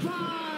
time!